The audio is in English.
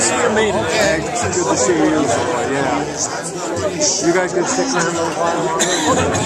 to see your meeting. It's good to see you. Yeah. You guys gonna stick around a little while longer?